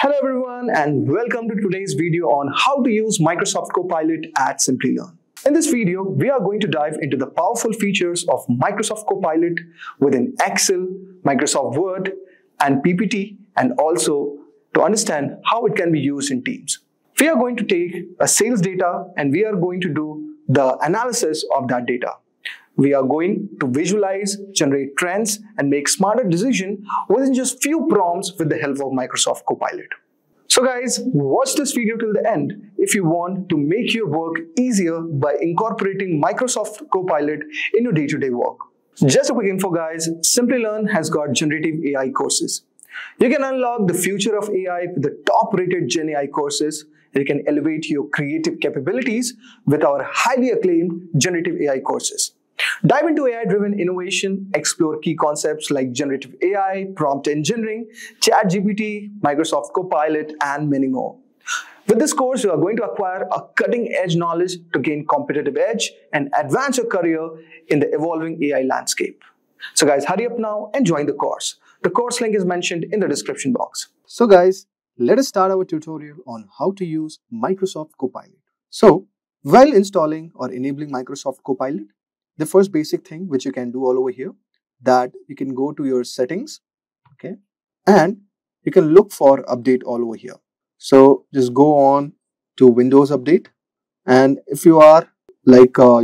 Hello everyone and welcome to today's video on how to use Microsoft Copilot at Simplilearn. In this video, we are going to dive into the powerful features of Microsoft Copilot within Excel, Microsoft Word, and PPT, and also to understand how it can be used in Teams. We are going to take a sales data and we are going to do the analysis of that data. We are going to visualize, generate trends, and make smarter decisions within just few prompts with the help of Microsoft Copilot. So guys, watch this video till the end if you want to make your work easier by incorporating Microsoft Copilot in your day-to-day -day work. Just a quick info guys, Simplilearn has got generative AI courses. You can unlock the future of AI with the top rated Gen AI courses. You can elevate your creative capabilities with our highly acclaimed generative AI courses. Dive into AI-driven innovation, explore key concepts like generative AI, prompt engineering, ChatGPT, Microsoft Copilot, and many more. With this course, you are going to acquire a cutting-edge knowledge to gain competitive edge and advance your career in the evolving AI landscape. So guys, hurry up now and join the course. The course link is mentioned in the description box. So guys, let us start our tutorial on how to use Microsoft Copilot. So, while installing or enabling Microsoft Copilot, the first basic thing which you can do all over here, that you can go to your settings, okay, and you can look for update all over here. So, just go on to Windows Update and if you are like uh,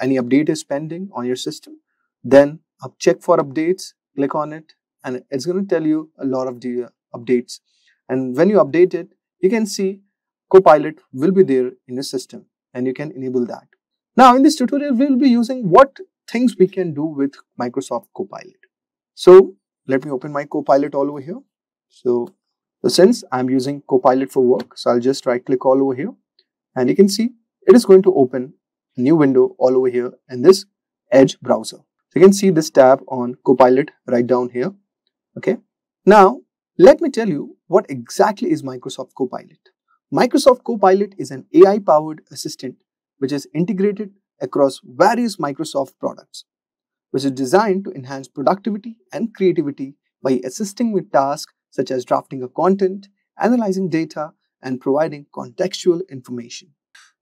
any update is pending on your system, then check for updates, click on it and it's going to tell you a lot of the updates. And when you update it, you can see Copilot will be there in the system and you can enable that. Now in this tutorial, we will be using what things we can do with Microsoft Copilot. So let me open my Copilot all over here. So, so since I'm using Copilot for work, so I'll just right click all over here and you can see it is going to open a new window all over here in this Edge browser. So you can see this tab on Copilot right down here. Okay. Now, let me tell you what exactly is Microsoft Copilot. Microsoft Copilot is an AI-powered assistant which is integrated across various Microsoft products, which is designed to enhance productivity and creativity by assisting with tasks such as drafting a content, analyzing data, and providing contextual information.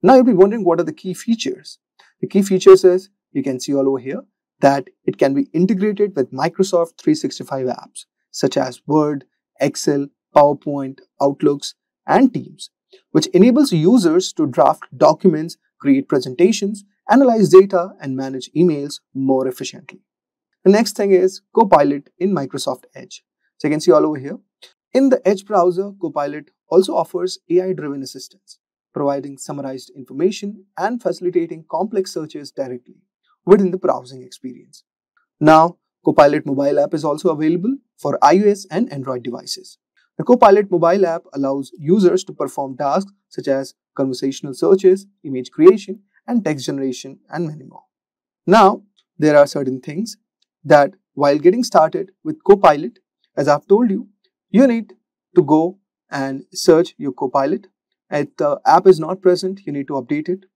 Now you'll be wondering what are the key features. The key features is you can see all over here that it can be integrated with Microsoft 365 apps such as Word, Excel, PowerPoint, Outlooks, and Teams, which enables users to draft documents, create presentations, analyze data, and manage emails more efficiently. The next thing is Copilot in Microsoft Edge. So you can see all over here. In the Edge browser, Copilot also offers AI-driven assistance, providing summarized information and facilitating complex searches directly within the browsing experience. Now, Copilot mobile app is also available for iOS and Android devices. The Copilot mobile app allows users to perform tasks such as conversational searches, image creation, and text generation, and many more. Now, there are certain things that while getting started with Copilot, as I've told you, you need to go and search your Copilot. If the app is not present, you need to update it.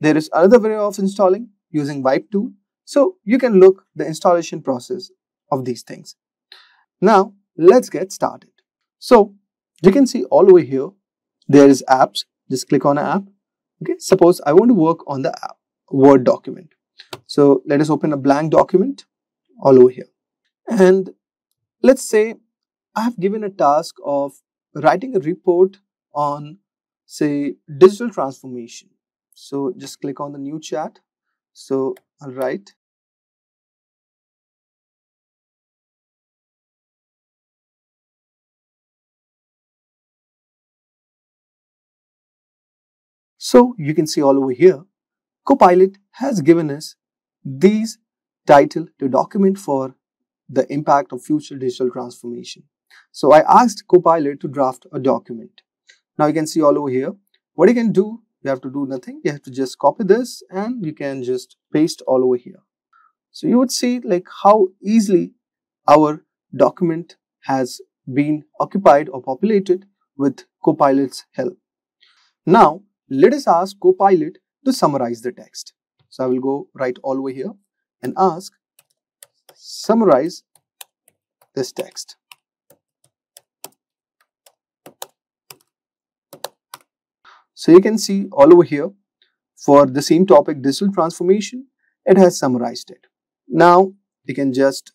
There is another way of installing using wipe tool. So you can look the installation process of these things. Now let's get started. So you can see all over here, there is apps. Just click on an app. Okay, suppose I want to work on the app, Word document. So let us open a blank document all over here. And let's say I have given a task of writing a report on say digital transformation. So just click on the new chat so, all right. So you can see all over here, Copilot has given us these title to document for the impact of future digital transformation. So I asked Copilot to draft a document. Now you can see all over here, what you can do you have to do nothing you have to just copy this and you can just paste all over here so you would see like how easily our document has been occupied or populated with Copilot's help. Now, let us ask Copilot to summarize the text. So I will go right all the way here and ask summarize this text. So you can see all over here for the same topic digital transformation, it has summarized it. Now you can just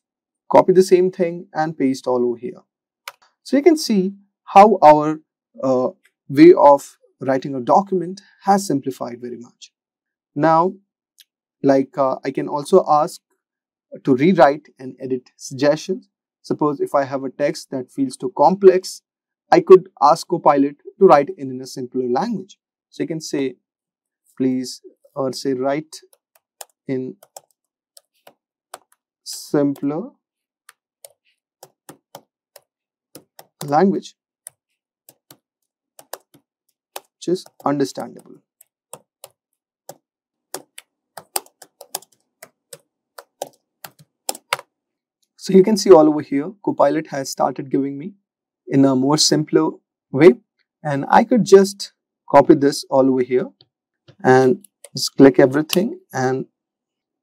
copy the same thing and paste all over here. So you can see how our uh, way of writing a document has simplified very much. Now, like uh, I can also ask to rewrite and edit suggestions. Suppose if I have a text that feels too complex, I could ask Copilot to write in, in a simpler language. So you can say, please, or say write in simpler language which is understandable. So you can see all over here, Copilot has started giving me in a more simpler way and I could just copy this all over here and just click everything and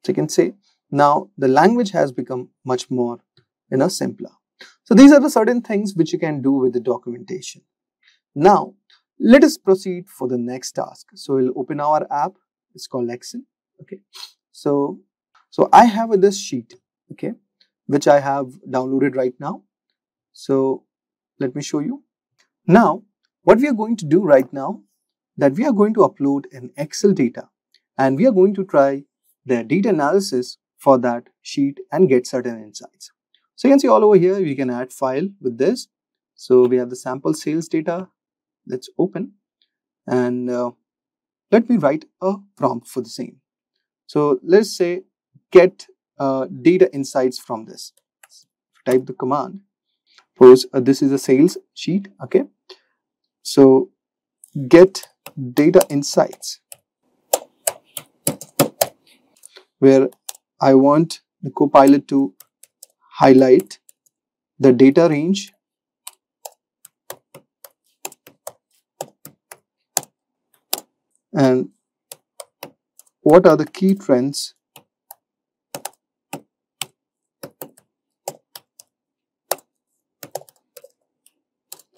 you can say now the language has become much more you know simpler. So these are the certain things which you can do with the documentation. Now let us proceed for the next task. So we'll open our app. It's called Excel. Okay. So so I have this sheet. Okay, which I have downloaded right now. So let me show you. Now what we are going to do right now that we are going to upload an Excel data and we are going to try the data analysis for that sheet and get certain insights. So you can see all over here, we can add file with this. So we have the sample sales data. Let's open and uh, let me write a prompt for the same. So let's say get uh, data insights from this. Type the command. Suppose uh, this is a sales sheet. Okay. So get data insights where I want the copilot to highlight the data range and what are the key trends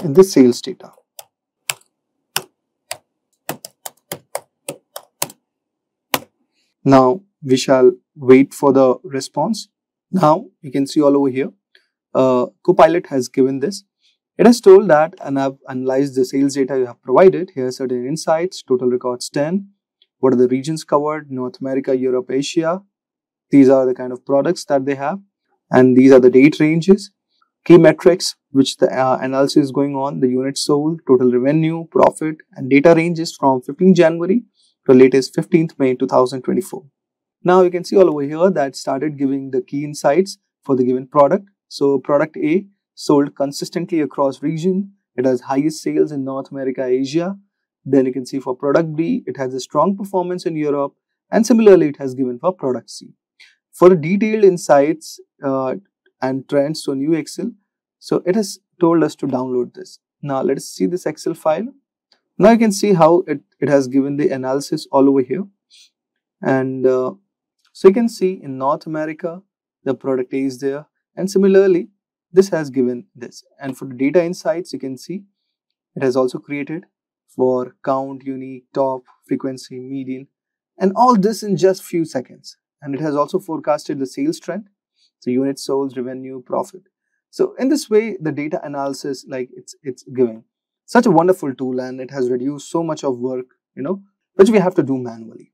in the sales data. Now we shall wait for the response. Now you can see all over here, uh, Copilot has given this. It has told that and I've analyzed the sales data you have provided. Here are certain insights, total records 10. What are the regions covered? North America, Europe, Asia. These are the kind of products that they have. And these are the date ranges. Key metrics, which the uh, analysis is going on, the units sold, total revenue, profit, and data ranges from 15 January to latest 15th May 2024. Now you can see all over here that started giving the key insights for the given product. So product A sold consistently across region. It has highest sales in North America, Asia. Then you can see for product B, it has a strong performance in Europe. And similarly, it has given for product C. For detailed insights uh, and trends to new Excel, so it has told us to download this. Now let us see this Excel file. Now you can see how it, it has given the analysis all over here. And uh, so you can see in North America, the product A is there. And similarly, this has given this. And for the data insights, you can see it has also created for count, unique, top, frequency, median, and all this in just few seconds. And it has also forecasted the sales trend, so unit sold, revenue, profit. So in this way, the data analysis, like it's it's giving such a wonderful tool and it has reduced so much of work, you know, which we have to do manually.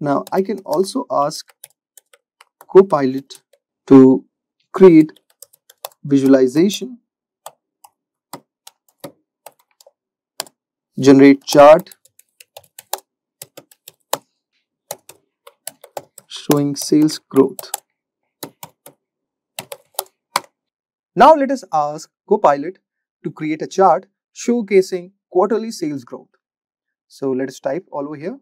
Now I can also ask Copilot to create visualization, generate chart, showing sales growth. Now let us ask Copilot to create a chart showcasing quarterly sales growth. So let us type all over here.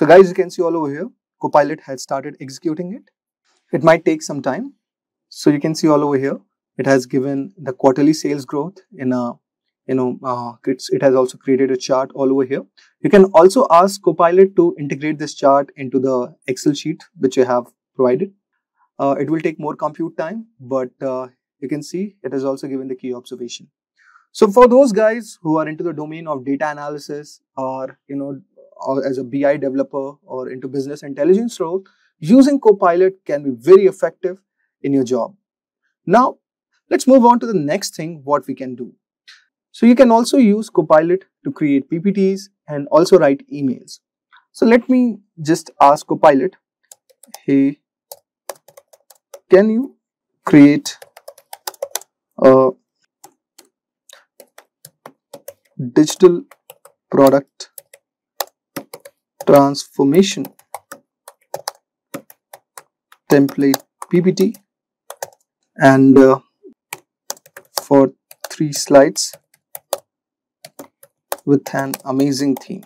So guys, you can see all over here, Copilot has started executing it. It might take some time. So you can see all over here, it has given the quarterly sales growth in a you know uh, it has also created a chart all over here you can also ask copilot to integrate this chart into the excel sheet which you have provided. Uh, it will take more compute time, but uh, you can see it has also given the key observation. So for those guys who are into the domain of data analysis or, you know, or as a BI developer or into business intelligence role, using Copilot can be very effective in your job. Now, let's move on to the next thing, what we can do. So you can also use Copilot to create PPTs and also write emails. So let me just ask Copilot, hey, can you create a digital product transformation template PPT and uh, for three slides with an amazing theme.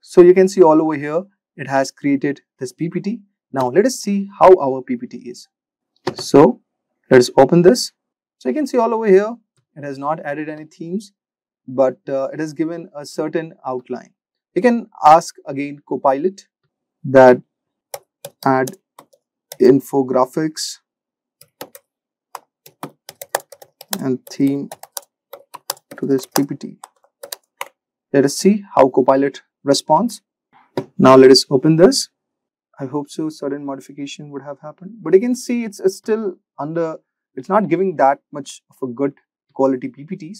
So you can see all over here, it has created this PPT. Now let us see how our PPT is. So let us open this. So you can see all over here, it has not added any themes, but uh, it has given a certain outline. You can ask again Copilot that add infographics and theme to this PPT. Let us see how Copilot responds. Now let us open this. I hope so certain modification would have happened. But you can see it's, it's still under, it's not giving that much of a good quality PPTs.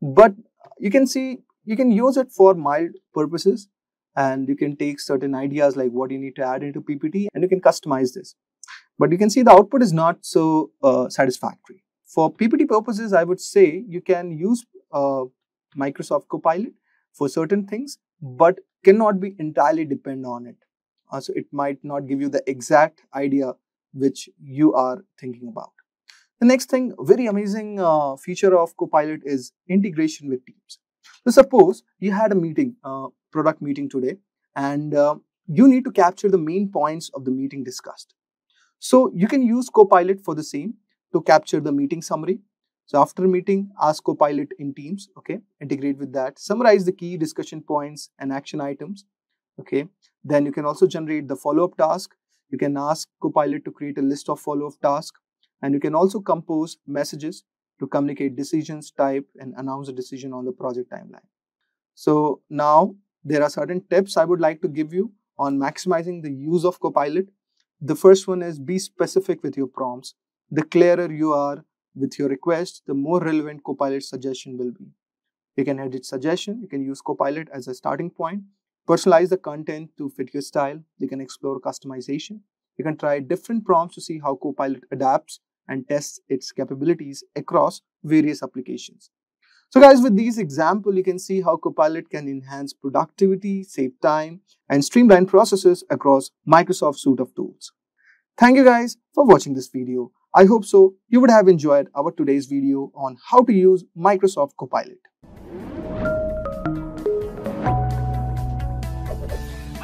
But you can see, you can use it for mild purposes and you can take certain ideas like what you need to add into PPT and you can customize this. But you can see the output is not so uh, satisfactory. For PPT purposes, I would say you can use uh, Microsoft Copilot for certain things but cannot be entirely depend on it. Uh, so it might not give you the exact idea which you are thinking about. The next thing, very amazing uh, feature of Copilot is integration with Teams. So suppose you had a meeting, uh, product meeting today, and uh, you need to capture the main points of the meeting discussed. So you can use Copilot for the same to capture the meeting summary so after meeting, ask Copilot in Teams, okay, integrate with that, summarize the key discussion points and action items, okay. Then you can also generate the follow-up task. You can ask Copilot to create a list of follow-up tasks and you can also compose messages to communicate decisions, type and announce a decision on the project timeline. So now there are certain tips I would like to give you on maximizing the use of Copilot. The first one is be specific with your prompts. The clearer you are, with your request, the more relevant Copilot suggestion will be. You can edit suggestion, you can use Copilot as a starting point, personalize the content to fit your style, you can explore customization, you can try different prompts to see how Copilot adapts and tests its capabilities across various applications. So guys, with these examples, you can see how Copilot can enhance productivity, save time, and streamline processes across Microsoft suite of tools. Thank you guys for watching this video. I hope so you would have enjoyed our today's video on how to use Microsoft Copilot.